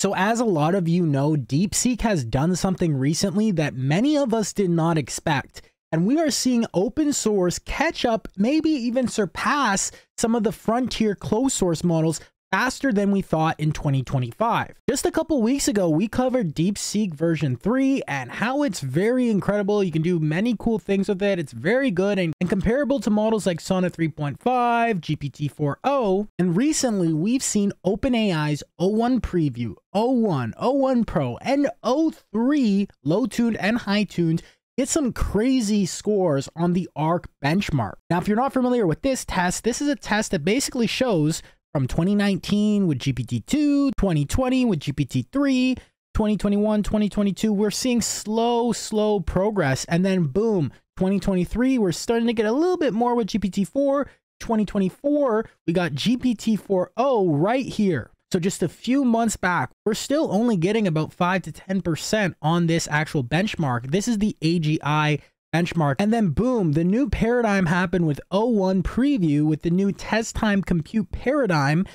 So as a lot of you know, DeepSeek has done something recently that many of us did not expect. And we are seeing open source catch up, maybe even surpass some of the frontier closed source models faster than we thought in 2025. Just a couple weeks ago, we covered DeepSeek version 3 and how it's very incredible. You can do many cool things with it. It's very good and, and comparable to models like Sonnet 3.5, GPT-4o. And recently, we've seen OpenAI's O1 preview, O1, O1 Pro, and O3 low-tuned and high-tuned get some crazy scores on the ARC benchmark. Now, if you're not familiar with this test, this is a test that basically shows from 2019 with GPT-2, 2020 with GPT-3, 2021, 2022, we're seeing slow, slow progress. And then boom, 2023, we're starting to get a little bit more with GPT-4. 2024, we got GPT-4o right here. So just a few months back, we're still only getting about 5 to 10% on this actual benchmark. This is the AGI benchmark. And then boom, the new paradigm happened with O1 preview with the new test time compute paradigm.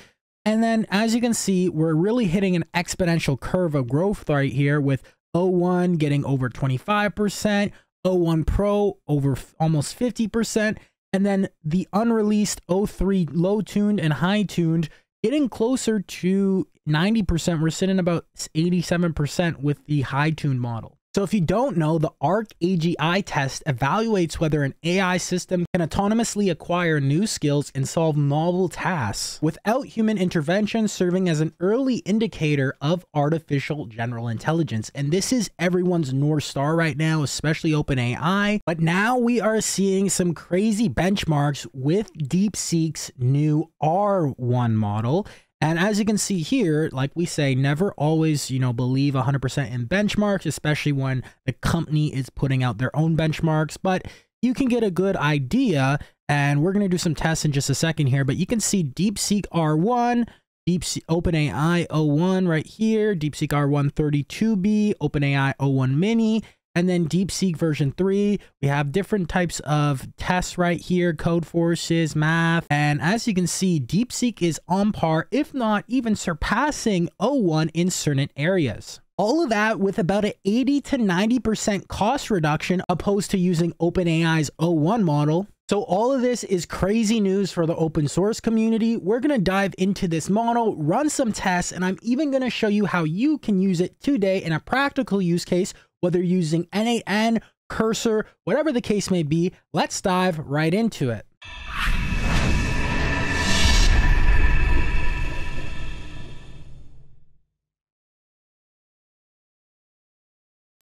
And then as you can see, we're really hitting an exponential curve of growth right here with O1 getting over 25%, O1 Pro over almost 50%, and then the unreleased O3 low tuned and high tuned getting closer to 90%. We're sitting about 87% with the high tuned model. So if you don't know, the ARC AGI test evaluates whether an AI system can autonomously acquire new skills and solve novel tasks without human intervention serving as an early indicator of artificial general intelligence. And this is everyone's North Star right now, especially OpenAI. But now we are seeing some crazy benchmarks with DeepSeek's new R1 model. And as you can see here, like we say, never always, you know, believe 100% in benchmarks, especially when the company is putting out their own benchmarks. But you can get a good idea. And we're going to do some tests in just a second here. But you can see DeepSeek R1, DeepSeek OpenAI O1 right here, DeepSeek R1 32B, OpenAI O1 Mini, and then DeepSeek version 3, we have different types of tests right here, Codeforces, math. And as you can see, DeepSeek is on par, if not even surpassing O1 in certain areas. All of that with about an 80 to 90% cost reduction opposed to using OpenAI's O1 model. So all of this is crazy news for the open source community. We're going to dive into this model, run some tests, and I'm even going to show you how you can use it today in a practical use case whether using N8N, Cursor, whatever the case may be, let's dive right into it.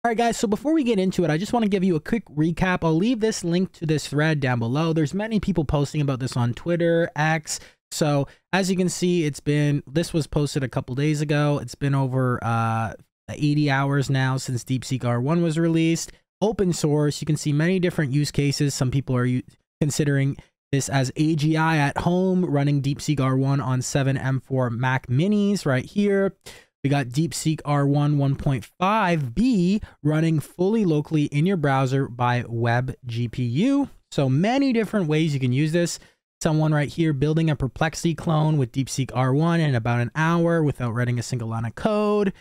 All right, guys, so before we get into it, I just want to give you a quick recap. I'll leave this link to this thread down below. There's many people posting about this on Twitter, X. So as you can see, it's been, this was posted a couple days ago. It's been over uh, Uh, 80 hours now since DeepSeek R1 was released. Open source, you can see many different use cases. Some people are considering this as AGI at home, running DeepSeek R1 on 7 M4 Mac minis right here. We got DeepSeek R1 1.5B running fully locally in your browser by Web GPU. So many different ways you can use this. Someone right here building a Perplexity clone with DeepSeek R1 in about an hour without writing a single line of code.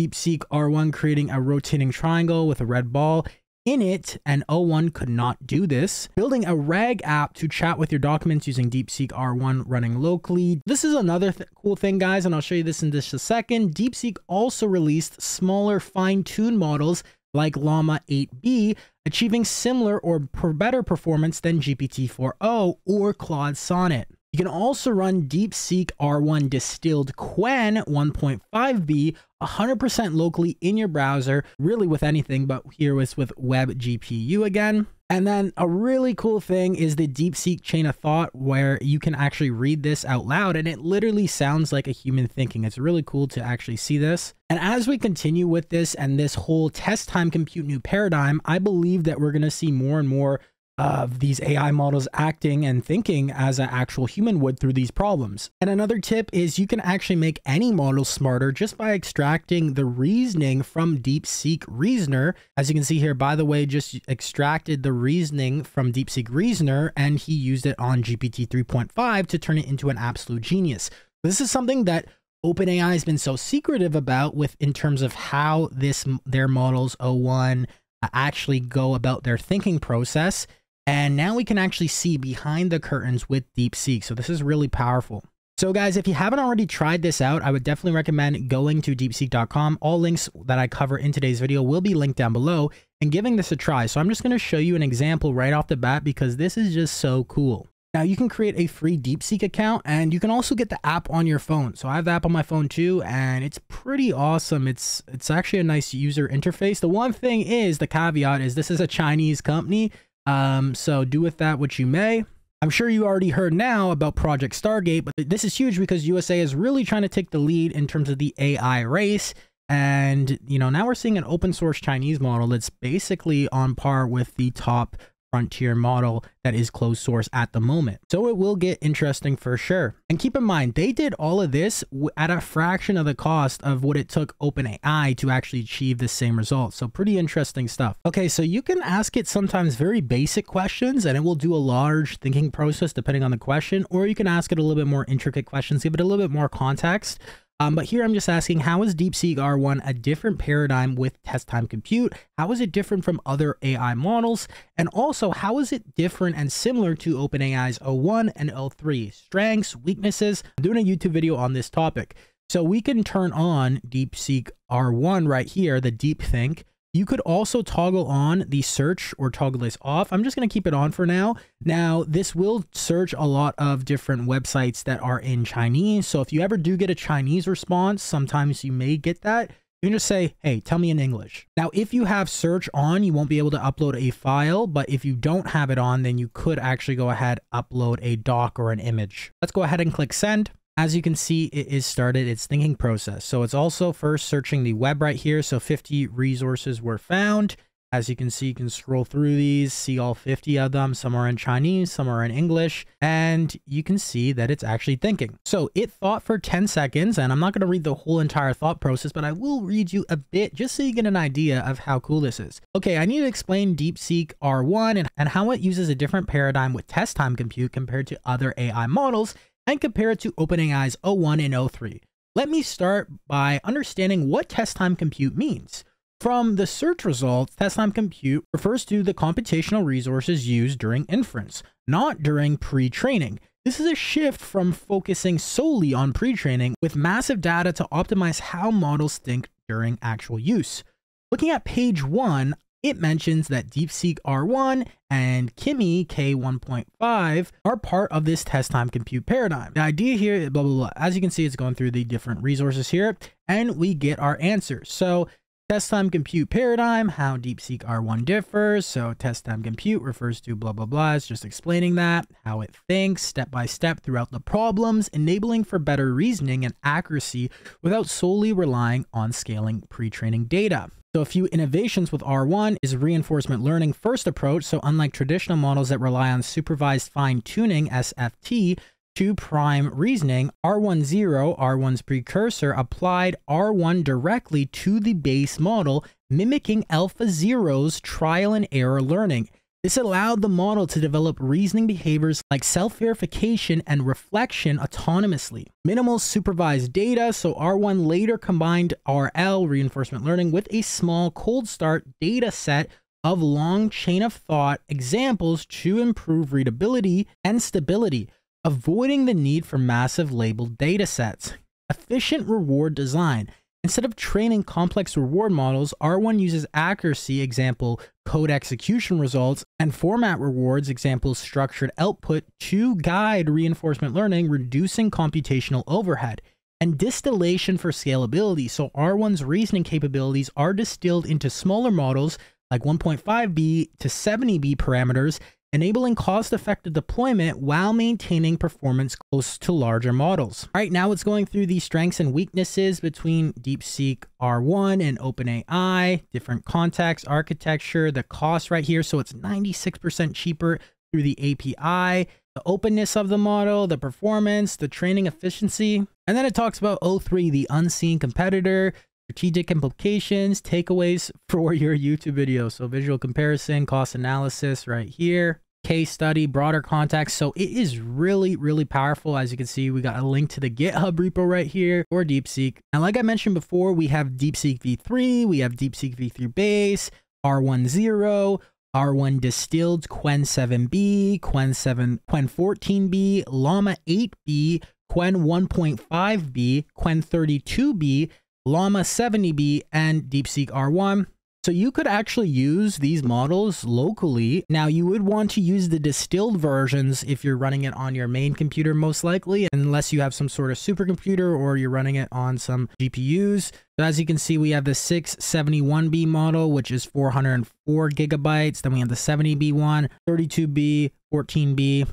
DeepSeek R1 creating a rotating triangle with a red ball in it, and O1 could not do this. Building a RAG app to chat with your documents using DeepSeek R1 running locally. This is another th cool thing, guys, and I'll show you this in just a second. DeepSeek also released smaller fine-tuned models like Llama 8B, achieving similar or better performance than GPT-4o or Claude Sonnet. You can also run DeepSeek R1 Distilled Qwen 1.5b 100% locally in your browser, really with anything, but here was with WebGPU again. And then a really cool thing is the DeepSeek chain of thought where you can actually read this out loud and it literally sounds like a human thinking. It's really cool to actually see this. And as we continue with this and this whole test time compute new paradigm, I believe that we're going to see more and more of these AI models acting and thinking as an actual human would through these problems. And another tip is you can actually make any model smarter just by extracting the reasoning from DeepSeek Reasoner. As you can see here, by the way, just extracted the reasoning from DeepSeek Reasoner and he used it on GPT 3.5 to turn it into an absolute genius. This is something that OpenAI has been so secretive about with in terms of how this their models O1 uh, actually go about their thinking process. And now we can actually see behind the curtains with DeepSeek. So this is really powerful. So guys, if you haven't already tried this out, I would definitely recommend going to deepseek.com. All links that I cover in today's video will be linked down below and giving this a try. So I'm just going to show you an example right off the bat because this is just so cool. Now you can create a free DeepSeek account and you can also get the app on your phone. So I have the app on my phone too and it's pretty awesome. It's it's actually a nice user interface. The one thing is the caveat is this is a Chinese company. Um, so do with that what you may. I'm sure you already heard now about Project Stargate, but this is huge because USA is really trying to take the lead in terms of the AI race. And, you know, now we're seeing an open source Chinese model that's basically on par with the top frontier model that is closed source at the moment. So it will get interesting for sure. And keep in mind, they did all of this at a fraction of the cost of what it took OpenAI to actually achieve the same result. So pretty interesting stuff. Okay, so you can ask it sometimes very basic questions and it will do a large thinking process depending on the question, or you can ask it a little bit more intricate questions, give it a little bit more context. Um, but here I'm just asking, how is DeepSeek R1 a different paradigm with test time compute? How is it different from other AI models? And also, how is it different and similar to OpenAI's O1 and O3? Strengths, weaknesses? I'm doing a YouTube video on this topic. So we can turn on DeepSeek R1 right here, the Deep Think, you could also toggle on the search or toggle this off. I'm just going to keep it on for now. Now, this will search a lot of different websites that are in Chinese. So if you ever do get a Chinese response, sometimes you may get that. You can just say, hey, tell me in English. Now, if you have search on, you won't be able to upload a file, but if you don't have it on, then you could actually go ahead, upload a doc or an image. Let's go ahead and click send. As you can see, it is started its thinking process. So it's also first searching the web right here. So 50 resources were found. As you can see, you can scroll through these, see all 50 of them. Some are in Chinese, some are in English, and you can see that it's actually thinking. So it thought for 10 seconds, and I'm not going to read the whole entire thought process, but I will read you a bit just so you get an idea of how cool this is. Okay, I need to explain DeepSeek R1 and, and how it uses a different paradigm with test time compute compared to other AI models and compare it to OpenAI's O1 and O3. Let me start by understanding what test time compute means. From the search results, test time compute refers to the computational resources used during inference, not during pre-training. This is a shift from focusing solely on pre-training with massive data to optimize how models think during actual use. Looking at page 1, it mentions that DeepSeek R1 and Kimi K1.5 are part of this test time compute paradigm. The idea here, blah, blah, blah. As you can see, it's going through the different resources here, and we get our answers. So test time compute paradigm, how DeepSeek R1 differs. So test time compute refers to blah, blah, blah. It's just explaining that, how it thinks step by step throughout the problems, enabling for better reasoning and accuracy without solely relying on scaling pre-training data. So a few innovations with R1 is reinforcement learning first approach. So unlike traditional models that rely on supervised fine tuning SFT to prime reasoning, R1-Zero, R1's precursor, applied RL directly to the base model, mimicking AlphaZero's trial and error learning. This allowed the model to develop reasoning behaviors like self-verification and reflection autonomously. Minimal supervised data, so R1 later combined RL, reinforcement learning, with a small cold start data set of long chain of thought examples to improve readability and stability, avoiding the need for massive labeled data sets. Efficient reward design. Instead of training complex reward models, R1 uses accuracy, example, code execution results, and format rewards, example, structured output, to guide reinforcement learning, reducing computational overhead. And distillation for scalability, so R1's reasoning capabilities are distilled into smaller models like 1.5b to 70b parameters enabling cost-effective deployment while maintaining performance close to larger models. All right, now it's going through the strengths and weaknesses between DeepSeek R1 and OpenAI, different context, architecture, the cost right here. So it's 96% cheaper through the API, the openness of the model, the performance, the training efficiency. And then it talks about O3, the unseen competitor, strategic implications, takeaways for your YouTube video. So visual comparison, cost analysis right here. case study, broader context. So it is really, really powerful. As you can see, we got a link to the GitHub repo right here for DeepSeek. And like I mentioned before, we have DeepSeek v3, we have DeepSeek v3 base, R1-Zero, R1 distilled, Qwen 7b, Qwen 7, Qwen 14b, Llama 8b, Qwen 1.5b, Qwen 32b, Llama 70b, and DeepSeek R1. So you could actually use these models locally. Now you would want to use the distilled versions if you're running it on your main computer most likely, unless you have some sort of supercomputer or you're running it on some GPUs. So as you can see, we have the 671B model, which is 404 gigabytes. Then we have the 70B one, 32B, 14B,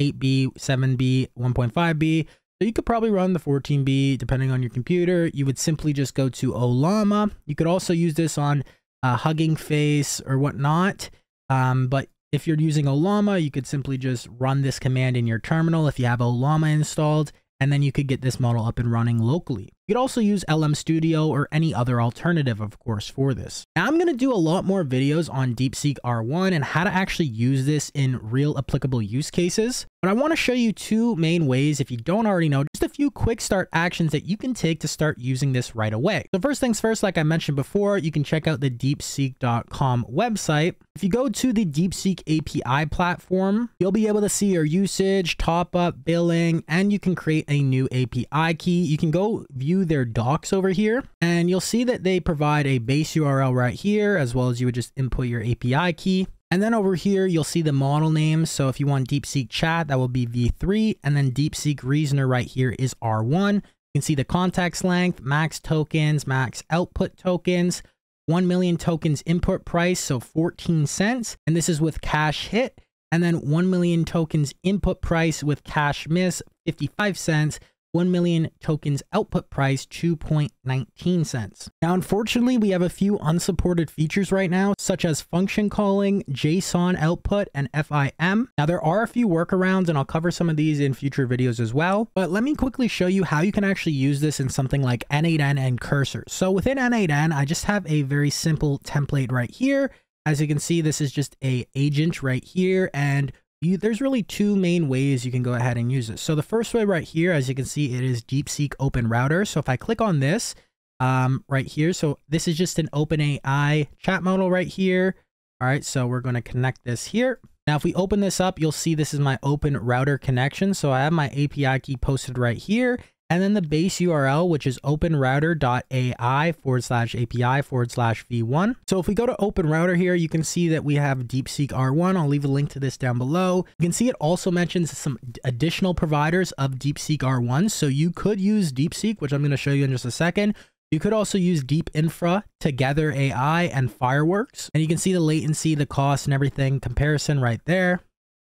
8B, 7B, 1.5B. So you could probably run the 14B depending on your computer. You would simply just go to Ollama. You could also use this on uh, Hugging Face or whatnot. Um, but if you're using Ollama, you could simply just run this command in your terminal if you have Ollama installed, and then you could get this model up and running locally. You could also use LM Studio or any other alternative, of course, for this. Now, I'm going to do a lot more videos on DeepSeek R1 and how to actually use this in real applicable use cases. But I want to show you two main ways, if you don't already know, just a few quick start actions that you can take to start using this right away. So first things first, like I mentioned before, you can check out the deepseek.com website. If you go to the DeepSeek API platform, you'll be able to see your usage, top up, billing, and you can create a new API key. You can go view view their docs over here and you'll see that they provide a base URL right here as well as you would just input your API key. And then over here, you'll see the model names. So if you want DeepSeek chat, that will be V3 and then DeepSeek reasoner right here is R1. You can see the context length, max tokens, max output tokens, 1 million tokens input price, so 14 cents. And this is with cache hit. And then 1 million tokens input price with cache miss, 55 cents. 1 million tokens output price 2.19 cents. Now, unfortunately, we have a few unsupported features right now, such as function calling, JSON output, and FIM. Now, there are a few workarounds, and I'll cover some of these in future videos as well. But let me quickly show you how you can actually use this in something like N8N and Cursor. So within N8N, I just have a very simple template right here. As you can see, this is just a agent right here, and you, there's really two main ways you can go ahead and use this. So the first way right here, as you can see, it is DeepSeek OpenRouter. So if I click on this um, right here, so this is just an OpenAI chat model right here. All right, so we're going to connect this here. Now, if we open this up, you'll see this is my OpenRouter connection. So I have my API key posted right here and then the base URL, which is openrouter.ai forward slash API forward slash v1. So if we go to OpenRouter here, you can see that we have DeepSeek R1. I'll leave a link to this down below. You can see it also mentions some additional providers of DeepSeek R1. So you could use DeepSeek, which I'm going to show you in just a second. You could also use DeepInfra, Together AI, and Fireworks. And you can see the latency, the cost, and everything comparison right there.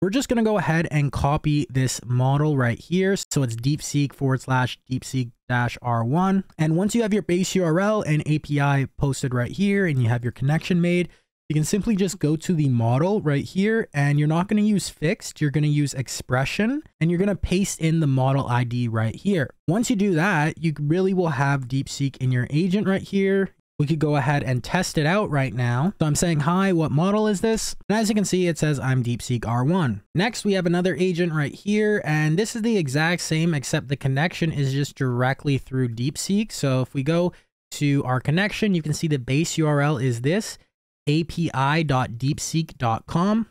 We're just going to go ahead and copy this model right here. So it's DeepSeek forward slash DeepSeek dash R1. And once you have your base URL and API posted right here and you have your connection made, you can simply just go to the model right here and you're not going to use fixed. You're going to use expression and you're going to paste in the model ID right here. Once you do that, you really will have DeepSeek in your agent right here we could go ahead and test it out right now. So I'm saying, hi, what model is this? And as you can see, it says I'm DeepSeek R1. Next, we have another agent right here, and this is the exact same, except the connection is just directly through DeepSeek. So if we go to our connection, you can see the base URL is this, api.deepseek.com.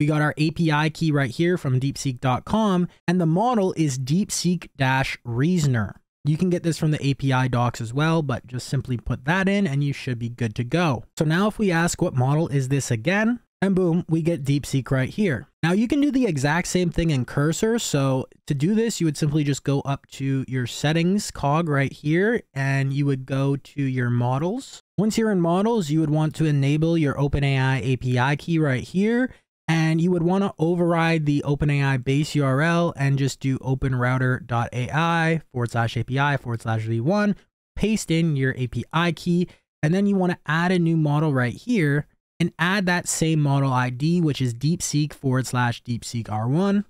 We got our API key right here from deepseek.com, and the model is DeepSeek-Reasoner. You can get this from the API docs as well, but just simply put that in and you should be good to go. So now if we ask what model is this again, and boom, we get DeepSeek right here. Now you can do the exact same thing in Cursor. So to do this, you would simply just go up to your settings cog right here, and you would go to your models. Once you're in models, you would want to enable your OpenAI API key right here and you would want to override the OpenAI base URL and just do openrouter.ai forward slash API forward slash v1, paste in your API key, and then you want to add a new model right here and add that same model ID, which is DeepSeek forward slash DeepSeek R1.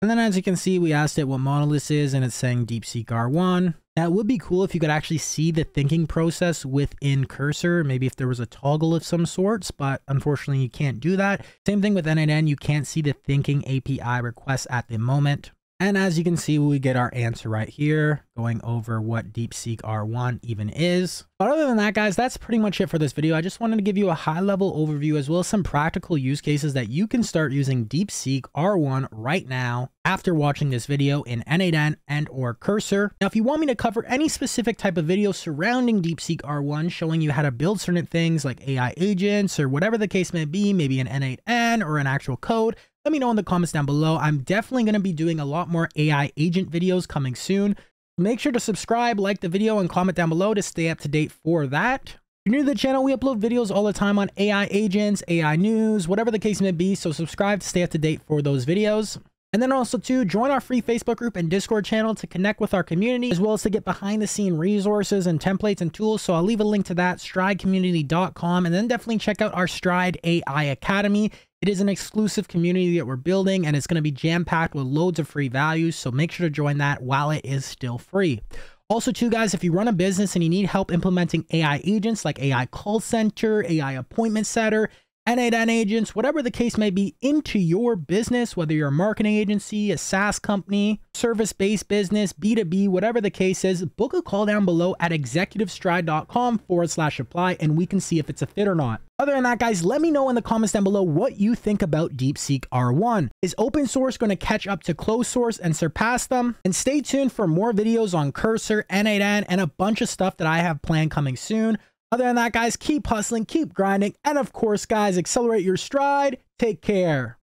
And then as you can see, we asked it what model this is, and it's saying DeepSeek R1. It would be cool if you could actually see the thinking process within Cursor, maybe if there was a toggle of some sorts, but unfortunately you can't do that. Same thing with N8N, you can't see the thinking API requests at the moment. And as you can see, we get our answer right here, going over what DeepSeek R1 even is. But other than that, guys, that's pretty much it for this video. I just wanted to give you a high level overview as well as some practical use cases that you can start using DeepSeek R1 right now after watching this video in N8N and or Cursor. Now, if you want me to cover any specific type of video surrounding DeepSeek R1, showing you how to build certain things like AI agents or whatever the case may be, maybe an N8N or an actual code, let me know in the comments down below. I'm definitely going to be doing a lot more AI agent videos coming soon. Make sure to subscribe, like the video, and comment down below to stay up to date for that. If you're new to the channel, we upload videos all the time on AI agents, AI news, whatever the case may be. So subscribe to stay up to date for those videos. And then also to join our free Facebook group and Discord channel to connect with our community, as well as to get behind the scene resources and templates and tools. So I'll leave a link to that, stridecommunity.com, and then definitely check out our Stride AI Academy. It is an exclusive community that we're building and it's going to be jam-packed with loads of free values. So make sure to join that while it is still free. Also, too, guys, if you run a business and you need help implementing AI agents like AI call center, AI appointment setter, N8N agents, whatever the case may be, into your business, whether you're a marketing agency, a SaaS company, service based business, B2B, whatever the case is, book a call down below at executivestride.com forward slash apply and we can see if it's a fit or not. Other than that, guys, let me know in the comments down below what you think about DeepSeek R1. Is open source going to catch up to closed source and surpass them? And stay tuned for more videos on Cursor, N8N, and a bunch of stuff that I have planned coming soon. Other than that, guys, keep hustling, keep grinding, and of course, guys, accelerate your stride. Take care.